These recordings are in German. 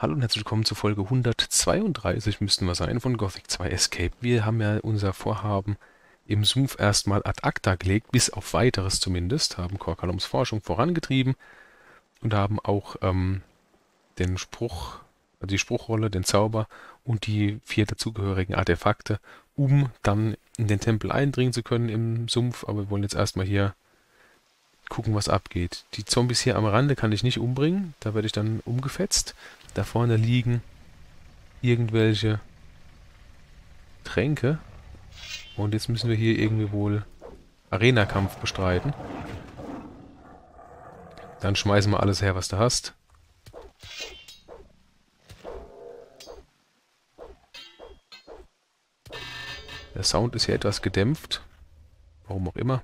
Hallo und herzlich willkommen zur Folge 132 müssten wir sein von Gothic 2 Escape. Wir haben ja unser Vorhaben im Sumpf erstmal ad acta gelegt, bis auf weiteres zumindest, haben Korkalums Forschung vorangetrieben und haben auch ähm, den Spruch, die Spruchrolle, den Zauber und die vier dazugehörigen Artefakte, um dann in den Tempel eindringen zu können im Sumpf. Aber wir wollen jetzt erstmal hier gucken, was abgeht. Die Zombies hier am Rande kann ich nicht umbringen, da werde ich dann umgefetzt. Da vorne liegen irgendwelche Tränke. Und jetzt müssen wir hier irgendwie wohl Arena-Kampf bestreiten. Dann schmeißen wir alles her, was du hast. Der Sound ist hier etwas gedämpft. Warum auch immer.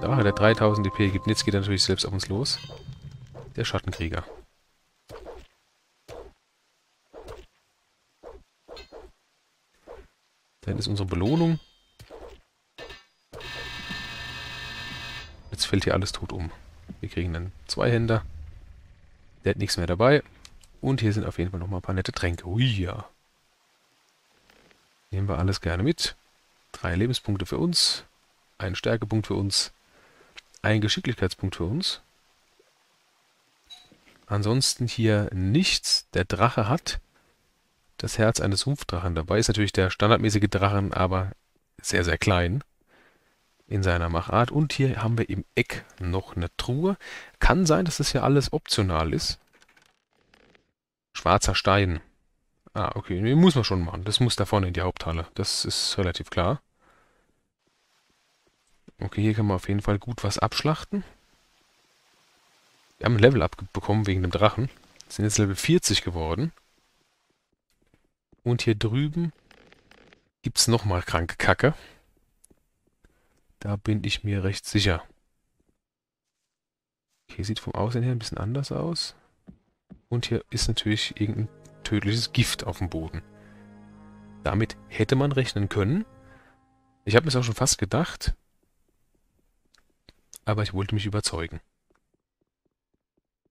Da hat er 3000 DP gibt. Jetzt geht natürlich selbst auf uns los. Der Schattenkrieger. Dann ist unsere Belohnung. Jetzt fällt hier alles tot um. Wir kriegen einen Zweihänder. Der hat nichts mehr dabei. Und hier sind auf jeden Fall nochmal ein paar nette Tränke. Ui, ja. Nehmen wir alles gerne mit. Drei Lebenspunkte für uns. Ein Stärkepunkt für uns ein Geschicklichkeitspunkt für uns. Ansonsten hier nichts. Der Drache hat das Herz eines Sumpfdrachen dabei. Ist natürlich der standardmäßige Drachen, aber sehr, sehr klein in seiner Machart. Und hier haben wir im Eck noch eine Truhe. Kann sein, dass das hier alles optional ist. Schwarzer Stein. Ah, okay. Den muss man schon machen. Das muss da vorne in die Haupthalle. Das ist relativ klar. Okay, hier kann man auf jeden Fall gut was abschlachten. Wir haben ein Level abbekommen wegen dem Drachen. Sind jetzt Level 40 geworden. Und hier drüben gibt es nochmal kranke Kacke. Da bin ich mir recht sicher. Okay, sieht vom Aussehen her ein bisschen anders aus. Und hier ist natürlich irgendein tödliches Gift auf dem Boden. Damit hätte man rechnen können. Ich habe mir es auch schon fast gedacht aber ich wollte mich überzeugen.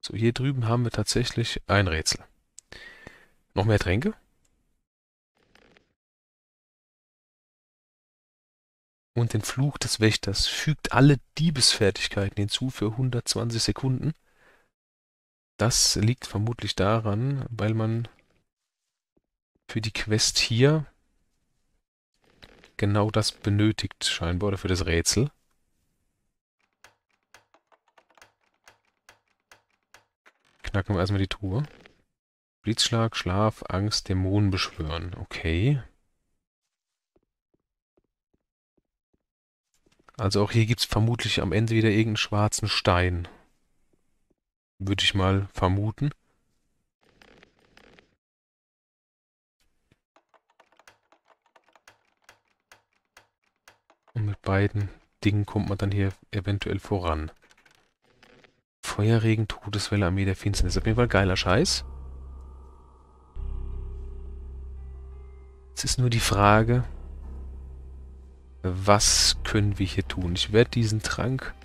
So, hier drüben haben wir tatsächlich ein Rätsel. Noch mehr Tränke? Und den Fluch des Wächters fügt alle Diebesfertigkeiten hinzu für 120 Sekunden. Das liegt vermutlich daran, weil man für die Quest hier genau das benötigt scheinbar, oder für das Rätsel. Knacken wir erstmal die Truhe. Blitzschlag, Schlaf, Angst, Dämonen beschwören. Okay. Also auch hier gibt es vermutlich am Ende wieder irgendeinen schwarzen Stein. Würde ich mal vermuten. Und mit beiden Dingen kommt man dann hier eventuell voran. Feuerregen, Todeswelle, Armee der Finsternis. Auf jeden Fall geiler Scheiß. Jetzt ist nur die Frage, was können wir hier tun? Ich werde diesen Trank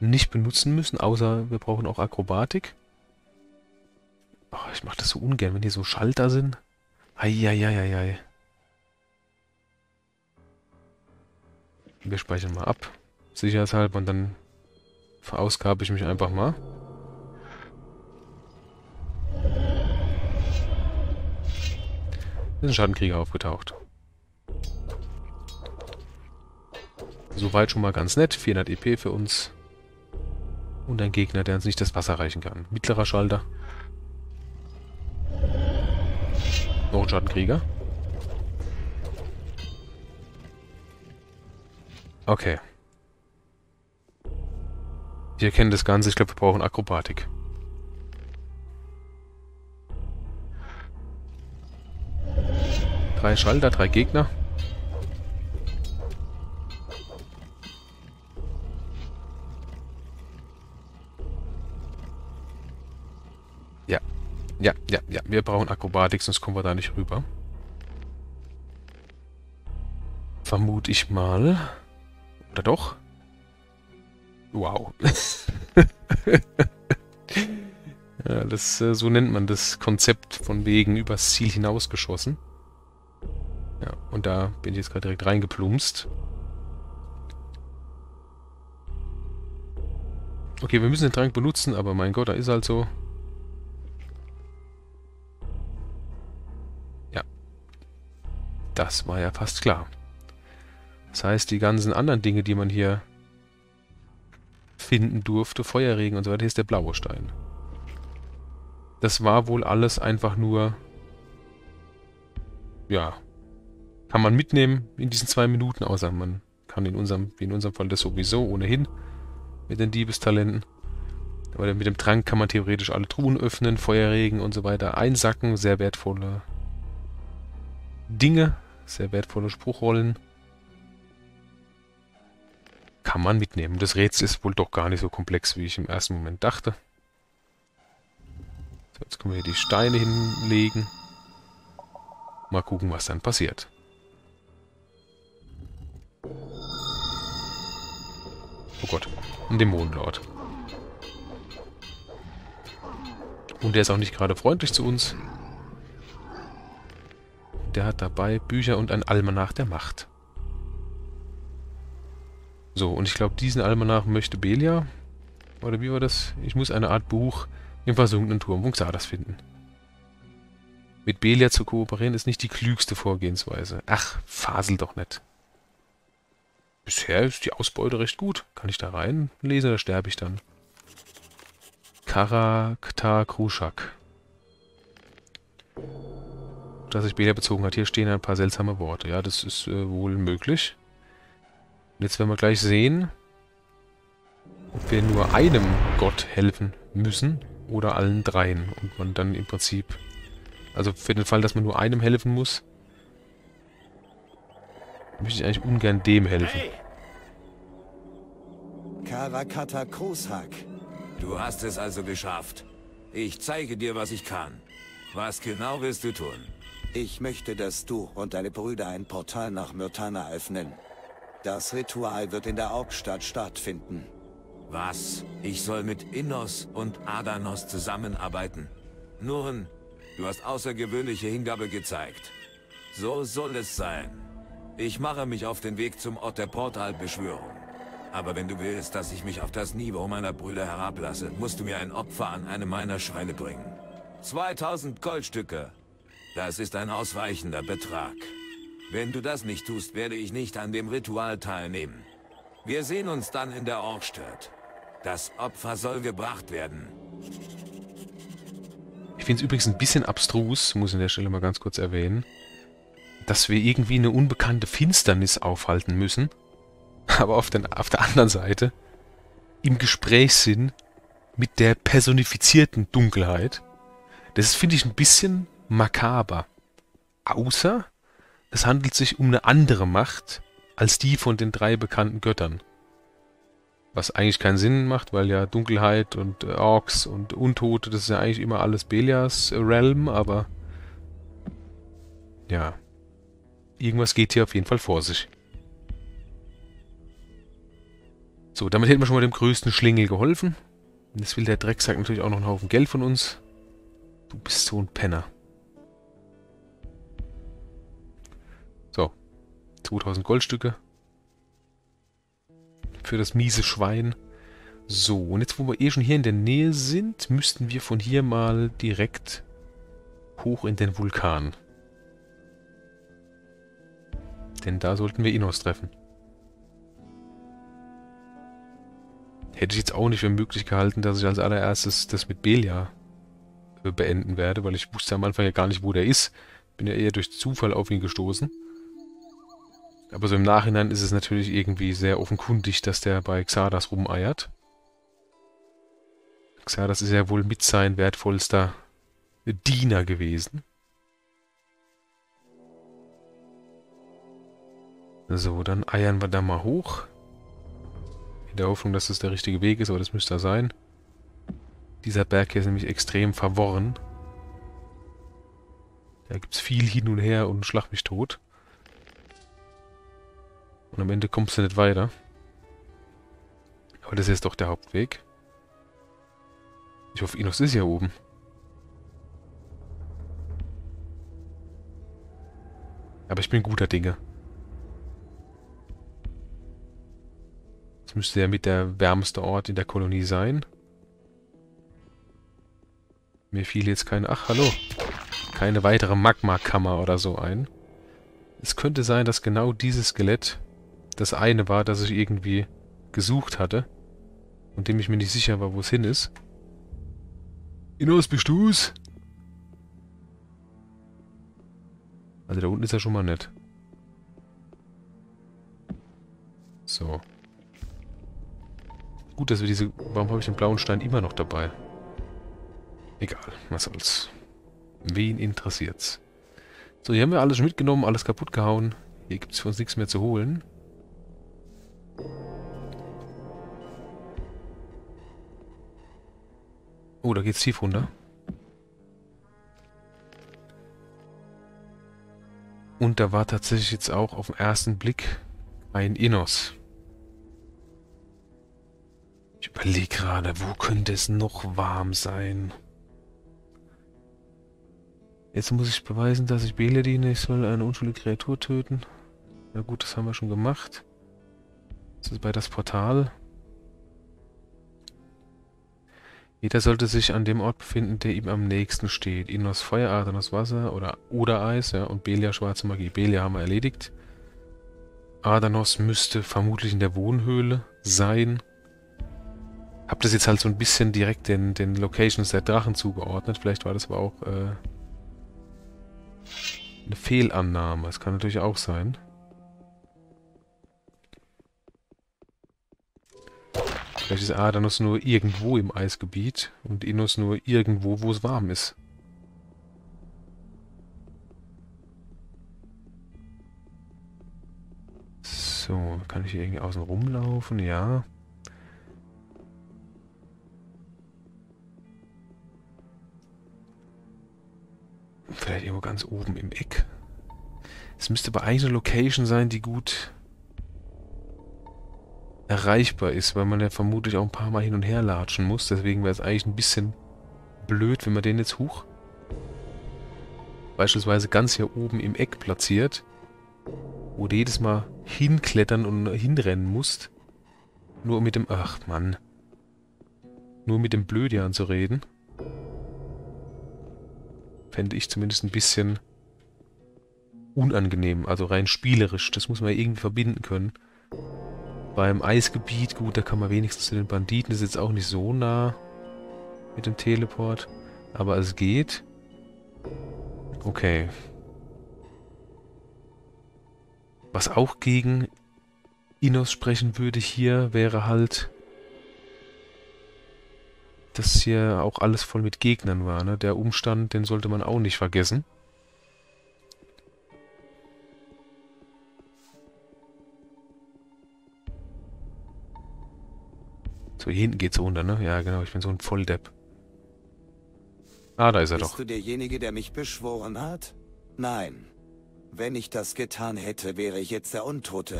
nicht benutzen müssen, außer wir brauchen auch Akrobatik. Oh, ich mache das so ungern, wenn hier so Schalter sind. Eieieiei. Wir speichern mal ab. Sicherheitshalber und dann verausgabe ich mich einfach mal. ist ein Schattenkrieger aufgetaucht. Soweit schon mal ganz nett. 400 EP für uns. Und ein Gegner, der uns nicht das Wasser reichen kann. Mittlerer Schalter. Noch ein Schattenkrieger. Okay. Wir kennen das Ganze. Ich glaube, wir brauchen Akrobatik. Drei Schalter, drei Gegner. Ja. Ja, ja, ja. Wir brauchen Akrobatik, sonst kommen wir da nicht rüber. Vermute ich mal. Oder doch? Wow. ja, das, äh, so nennt man das Konzept von wegen übers Ziel hinausgeschossen. Ja, und da bin ich jetzt gerade direkt reingeplumpst. Okay, wir müssen den Trank benutzen, aber mein Gott, da ist halt so. Ja. Das war ja fast klar. Das heißt, die ganzen anderen Dinge, die man hier finden durfte, Feuerregen und so weiter, hier ist der blaue Stein. Das war wohl alles einfach nur... Ja. Kann man mitnehmen in diesen zwei Minuten, außer man kann in unserem, wie in unserem Fall das sowieso ohnehin mit den Diebestalenten. Aber mit dem Trank kann man theoretisch alle Truhen öffnen, Feuerregen und so weiter einsacken. Sehr wertvolle Dinge, sehr wertvolle Spruchrollen. Kann man mitnehmen. Das Rätsel ist wohl doch gar nicht so komplex, wie ich im ersten Moment dachte. So, jetzt können wir hier die Steine hinlegen. Mal gucken, was dann passiert. Oh Gott, ein Dämonenlord. Und der ist auch nicht gerade freundlich zu uns. Der hat dabei Bücher und ein Almanach der Macht. So, und ich glaube, diesen Almanach möchte Belia. Oder wie war das? Ich muss eine Art Buch im versunkenen Turm von Xardas finden. Mit Belia zu kooperieren ist nicht die klügste Vorgehensweise. Ach, fasel doch nicht. Bisher ist die Ausbeute recht gut. Kann ich da reinlesen oder sterbe ich dann? Karakter Kruschak. Das sich Bela bezogen hat. Hier stehen ein paar seltsame Worte. Ja, das ist äh, wohl möglich. Und jetzt werden wir gleich sehen, ob wir nur einem Gott helfen müssen oder allen dreien. Und man dann im Prinzip... Also für den Fall, dass man nur einem helfen muss, möchte ich eigentlich ungern dem helfen. Hey! Karakata Krushak. Du hast es also geschafft. Ich zeige dir, was ich kann. Was genau willst du tun? Ich möchte, dass du und deine Brüder ein Portal nach Myrtana öffnen. Das Ritual wird in der Hauptstadt stattfinden. Was? Ich soll mit Innos und Adanos zusammenarbeiten? Nun, du hast außergewöhnliche Hingabe gezeigt. So soll es sein. Ich mache mich auf den Weg zum Ort der Portalbeschwörung. Aber wenn du willst, dass ich mich auf das Niveau meiner Brüder herablasse, musst du mir ein Opfer an eine meiner Schreine bringen. 2000 Goldstücke. Das ist ein ausweichender Betrag. Wenn du das nicht tust, werde ich nicht an dem Ritual teilnehmen. Wir sehen uns dann in der Orkstadt. Das Opfer soll gebracht werden. Ich finde es übrigens ein bisschen abstrus, muss ich an der Stelle mal ganz kurz erwähnen, dass wir irgendwie eine unbekannte Finsternis aufhalten müssen aber auf, den, auf der anderen Seite im Gespräch sind mit der personifizierten Dunkelheit. Das finde ich ein bisschen makaber. Außer es handelt sich um eine andere Macht als die von den drei bekannten Göttern. Was eigentlich keinen Sinn macht, weil ja Dunkelheit und äh, Orks und Untote, das ist ja eigentlich immer alles Belias Realm, aber ja, irgendwas geht hier auf jeden Fall vor sich. So, damit hätten wir schon mal dem größten Schlingel geholfen. Und jetzt will der Drecksack natürlich auch noch einen Haufen Geld von uns. Du bist so ein Penner. 2000 Goldstücke. Für das miese Schwein. So, und jetzt, wo wir eh schon hier in der Nähe sind, müssten wir von hier mal direkt hoch in den Vulkan. Denn da sollten wir Inos treffen. Hätte ich jetzt auch nicht für möglich gehalten, dass ich als allererstes das mit Belia äh, beenden werde, weil ich wusste am Anfang ja gar nicht, wo der ist. Bin ja eher durch Zufall auf ihn gestoßen. Aber so im Nachhinein ist es natürlich irgendwie sehr offenkundig, dass der bei Xardas rumeiert. Xardas ist ja wohl mit sein wertvollster Diener gewesen. So, dann eiern wir da mal hoch der Hoffnung, dass das der richtige Weg ist, aber das müsste er sein. Dieser Berg hier ist nämlich extrem verworren. Da gibt es viel hin und her und schlag mich tot. Und am Ende kommst du nicht weiter. Aber das ist doch der Hauptweg. Ich hoffe, Inos ist hier oben. Aber ich bin guter Dinge. Das müsste ja mit der wärmste Ort in der Kolonie sein. Mir fiel jetzt keine... Ach, hallo. Keine weitere Magma-Kammer oder so ein. Es könnte sein, dass genau dieses Skelett das eine war, das ich irgendwie gesucht hatte. Und dem ich mir nicht sicher war, wo es hin ist. Inos, bist du's? Also da unten ist er schon mal nett. So. Gut, dass wir diese... Warum habe ich den blauen Stein immer noch dabei? Egal, was soll's. Wen interessiert's? So, hier haben wir alles mitgenommen, alles kaputt gehauen. Hier gibt's für uns nichts mehr zu holen. Oh, da geht's tief runter. Und da war tatsächlich jetzt auch auf den ersten Blick ein Innos. Ich überlege gerade, wo könnte es noch warm sein? Jetzt muss ich beweisen, dass ich Bele diene. Ich soll eine unschuldige Kreatur töten. Na gut, das haben wir schon gemacht. Das ist bei das Portal. Jeder sollte sich an dem Ort befinden, der ihm am nächsten steht. Inos Feuer, Adanos Wasser oder Oder Eis, ja, und Belia Schwarze Magie. Belia haben wir erledigt. Adanos müsste vermutlich in der Wohnhöhle sein. Hab das jetzt halt so ein bisschen direkt den, den Locations der Drachen zugeordnet. Vielleicht war das aber auch äh, eine Fehlannahme. Das kann natürlich auch sein. Vielleicht ist Adanos nur irgendwo im Eisgebiet und Innos nur irgendwo, wo es warm ist. So, kann ich hier irgendwie außen rumlaufen? Ja. Vielleicht irgendwo ganz oben im Eck. Es müsste aber eigentlich eine Location sein, die gut erreichbar ist, weil man ja vermutlich auch ein paar Mal hin und her latschen muss. Deswegen wäre es eigentlich ein bisschen blöd, wenn man den jetzt hoch beispielsweise ganz hier oben im Eck platziert, wo du jedes Mal hinklettern und hinrennen musst, nur mit dem... Ach, Mann. Nur mit dem Blödian zu reden. Fände ich zumindest ein bisschen unangenehm, also rein spielerisch. Das muss man irgendwie verbinden können. Beim Eisgebiet, gut, da kann man wenigstens zu den Banditen. Das ist jetzt auch nicht so nah mit dem Teleport. Aber es geht. Okay. Was auch gegen Inos sprechen würde hier, wäre halt, dass hier auch alles voll mit Gegnern war. Ne? Der Umstand, den sollte man auch nicht vergessen. So, hier hinten geht's runter, ne? Ja, genau, ich bin so ein Volldepp. Ah, da ist er Bist doch. du derjenige, der mich beschworen hat? Nein. Wenn ich das getan hätte, wäre ich jetzt der Untote.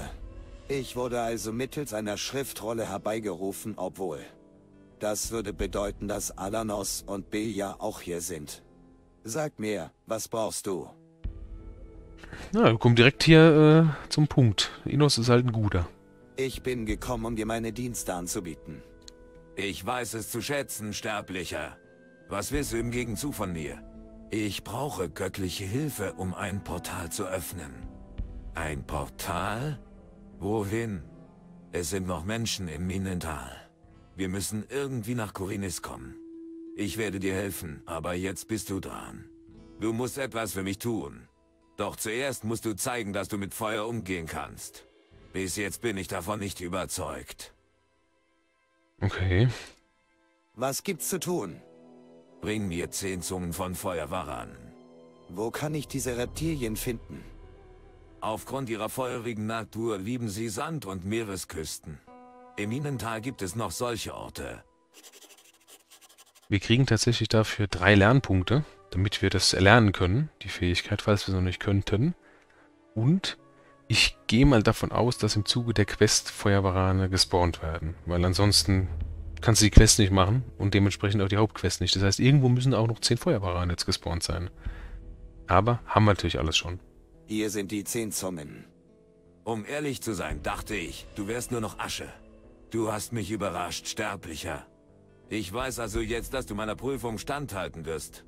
Ich wurde also mittels einer Schriftrolle herbeigerufen, obwohl... Das würde bedeuten, dass Alanos und Belia auch hier sind. Sag mir, was brauchst du? Ja, wir kommen direkt hier äh, zum Punkt. Inos ist halt ein guter. Ich bin gekommen, um dir meine Dienste anzubieten. Ich weiß es zu schätzen, Sterblicher. Was willst du im Gegenzug von mir? Ich brauche göttliche Hilfe, um ein Portal zu öffnen. Ein Portal? Wohin? Es sind noch Menschen im Minental. Wir müssen irgendwie nach Korinis kommen. Ich werde dir helfen, aber jetzt bist du dran. Du musst etwas für mich tun. Doch zuerst musst du zeigen, dass du mit Feuer umgehen kannst. Bis jetzt bin ich davon nicht überzeugt. Okay. Was gibt's zu tun? Bring mir zehn Zungen von Feuerwaran. Wo kann ich diese Reptilien finden? Aufgrund ihrer feurigen Natur lieben sie Sand- und Meeresküsten. Im Minental gibt es noch solche Orte. Wir kriegen tatsächlich dafür drei Lernpunkte, damit wir das erlernen können, die Fähigkeit, falls wir es noch nicht könnten. Und Ich gehe mal davon aus, dass im Zuge der Quest Feuerwarane gespawnt werden, weil ansonsten kannst du die Quest nicht machen und dementsprechend auch die Hauptquest nicht. Das heißt, irgendwo müssen auch noch 10 Feuerwarane jetzt gespawnt sein. Aber haben wir natürlich alles schon. Hier sind die 10 Zommen. Um ehrlich zu sein, dachte ich, du wärst nur noch Asche. Du hast mich überrascht, Sterblicher. Ich weiß also jetzt, dass du meiner Prüfung standhalten wirst.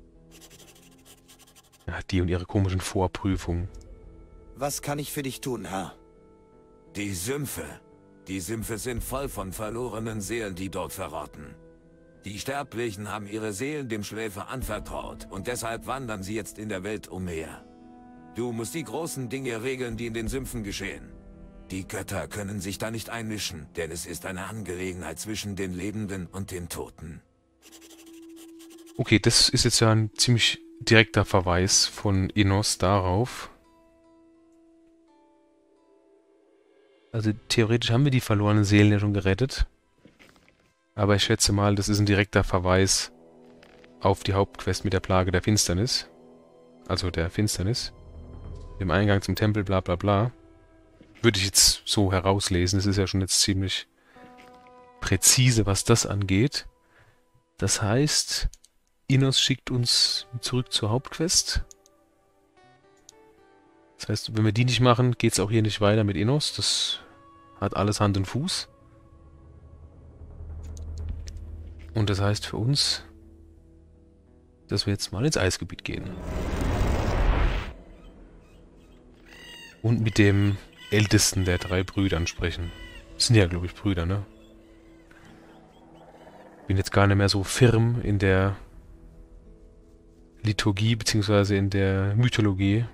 Ja, die und ihre komischen Vorprüfungen. Was kann ich für dich tun, Herr? Die Sümpfe. Die Sümpfe sind voll von verlorenen Seelen, die dort verrotten. Die Sterblichen haben ihre Seelen dem Schläfer anvertraut und deshalb wandern sie jetzt in der Welt umher. Du musst die großen Dinge regeln, die in den Sümpfen geschehen. Die Götter können sich da nicht einmischen, denn es ist eine Angelegenheit zwischen den Lebenden und den Toten. Okay, das ist jetzt ja ein ziemlich direkter Verweis von Innos darauf. Also theoretisch haben wir die verlorenen Seelen ja schon gerettet. Aber ich schätze mal, das ist ein direkter Verweis auf die Hauptquest mit der Plage der Finsternis. Also der Finsternis. Dem Eingang zum Tempel, bla bla bla. Würde ich jetzt so herauslesen. Es ist ja schon jetzt ziemlich präzise, was das angeht. Das heißt, Inos schickt uns zurück zur Hauptquest. Das heißt, wenn wir die nicht machen, geht es auch hier nicht weiter mit Inos. Das hat alles Hand und Fuß. Und das heißt für uns, dass wir jetzt mal ins Eisgebiet gehen. Und mit dem ältesten der drei Brüdern sprechen. Das sind ja, glaube ich, Brüder, ne? Bin jetzt gar nicht mehr so firm in der Liturgie beziehungsweise in der Mythologie.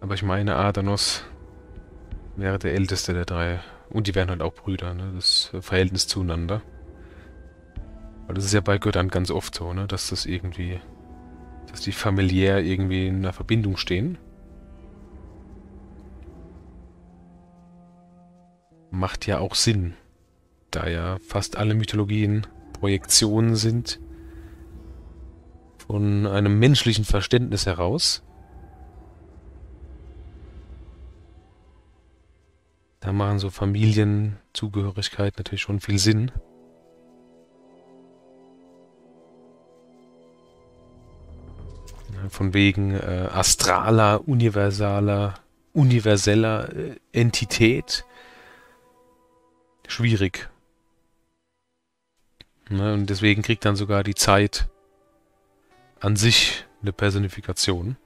Aber ich meine, Adanos wäre der älteste der drei. Und die wären halt auch Brüder, ne? Das Verhältnis zueinander. Weil das ist ja bei Göttern ganz oft so, ne? Dass das irgendwie... Dass die familiär irgendwie in einer Verbindung stehen. Macht ja auch Sinn. Da ja fast alle Mythologien Projektionen sind von einem menschlichen Verständnis heraus. Da machen so Familienzugehörigkeit natürlich schon viel Sinn. Von wegen äh, astraler, universaler, universeller äh, Entität. Schwierig. Ne, und deswegen kriegt dann sogar die Zeit an sich eine Personifikation.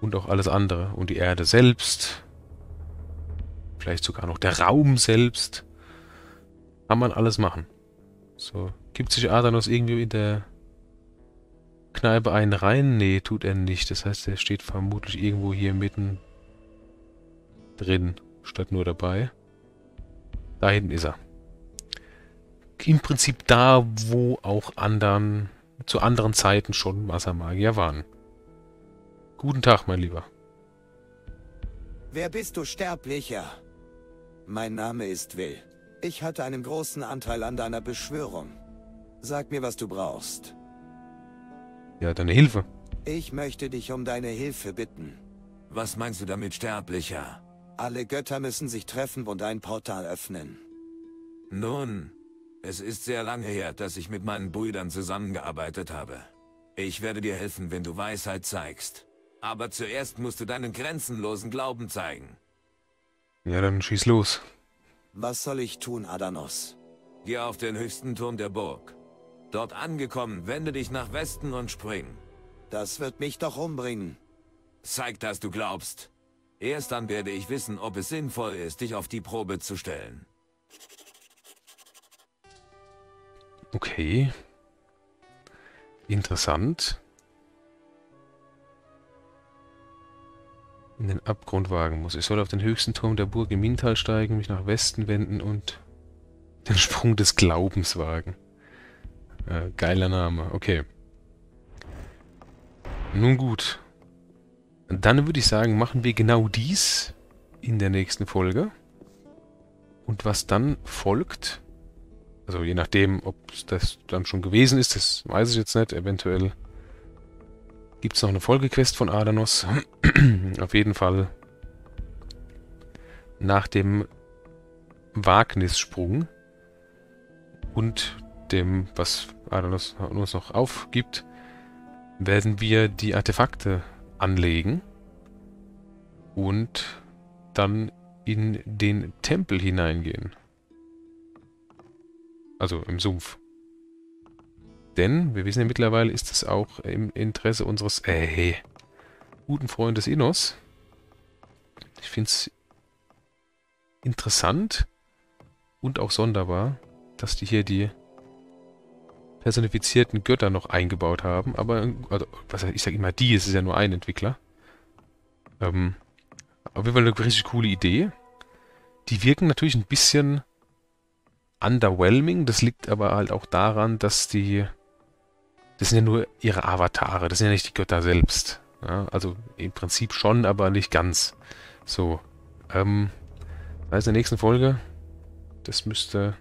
Und auch alles andere. Und die Erde selbst. Vielleicht sogar noch der Raum selbst. Kann man alles machen. So. Gibt sich Adanos irgendwie in der Kneipe einen rein? Nee, tut er nicht. Das heißt, er steht vermutlich irgendwo hier mitten drin, statt nur dabei. Da hinten ist er im Prinzip da, wo auch anderen, zu anderen Zeiten schon Wassermagier waren. Guten Tag, mein Lieber. Wer bist du, Sterblicher? Mein Name ist Will. Ich hatte einen großen Anteil an deiner Beschwörung. Sag mir, was du brauchst. Ja, deine Hilfe. Ich möchte dich um deine Hilfe bitten. Was meinst du damit, Sterblicher? Alle Götter müssen sich treffen und ein Portal öffnen. Nun, es ist sehr lange her, dass ich mit meinen Brüdern zusammengearbeitet habe. Ich werde dir helfen, wenn du Weisheit zeigst. Aber zuerst musst du deinen grenzenlosen Glauben zeigen. Ja, dann schieß los. Was soll ich tun, Adanos? Geh auf den höchsten Turm der Burg. Dort angekommen, wende dich nach Westen und spring. Das wird mich doch umbringen. Zeig, dass du glaubst. Erst dann werde ich wissen, ob es sinnvoll ist, dich auf die Probe zu stellen. Okay. Interessant. In den Abgrund wagen muss. Ich soll auf den höchsten Turm der Burg im Mintal steigen, mich nach Westen wenden und den Sprung des Glaubens wagen. Äh, geiler Name. Okay. Nun gut. Dann würde ich sagen, machen wir genau dies in der nächsten Folge. Und was dann folgt, also je nachdem, ob das dann schon gewesen ist, das weiß ich jetzt nicht. Eventuell gibt es noch eine Folgequest von Adanos. Auf jeden Fall nach dem Wagnissprung und dem, was Adanos uns noch aufgibt, werden wir die Artefakte anlegen und dann in den Tempel hineingehen. Also im Sumpf. Denn, wir wissen ja mittlerweile, ist es auch im Interesse unseres, äh, guten Freundes Innos. Ich finde es interessant und auch sonderbar, dass die hier die personifizierten Götter noch eingebaut haben. Aber, also, was ich sage immer die, es ist ja nur ein Entwickler. Ähm, auf jeden Fall eine richtig coole Idee. Die wirken natürlich ein bisschen underwhelming. Das liegt aber halt auch daran, dass die das sind ja nur ihre Avatare, das sind ja nicht die Götter selbst. Ja, also im Prinzip schon, aber nicht ganz. So. Ähm, ist in der nächsten Folge. Das müsste.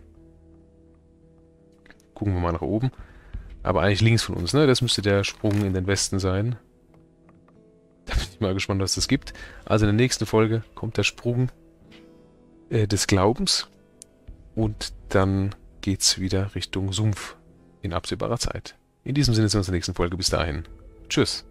Gucken wir mal nach oben. Aber eigentlich links von uns, ne? Das müsste der Sprung in den Westen sein. Da bin ich mal gespannt, was das gibt. Also in der nächsten Folge kommt der Sprung äh, des Glaubens. Und dann geht's wieder Richtung Sumpf in absehbarer Zeit. In diesem Sinne sehen wir uns in der nächsten Folge. Bis dahin. Tschüss.